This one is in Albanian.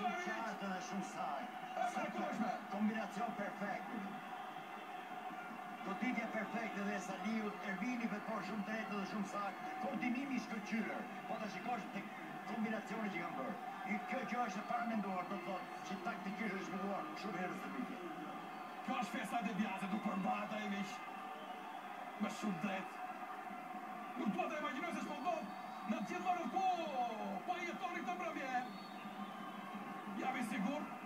shumë qartë dhe shumë sajë. Sa Kombinacion perfekt. Goditja perfekt dhe e saliu, ervini për shumë shumë drejtë dhe shumë sajë. Kondimimi shkëqyrë, po të shikosh të kombinacioni që kanë bërë. I kjo që është parë me të thotë që takë të është me shumë herës të bitje. Kjo është festa dhe bjaze, du përmbata i mishë. Më shumë dretë Fribourg.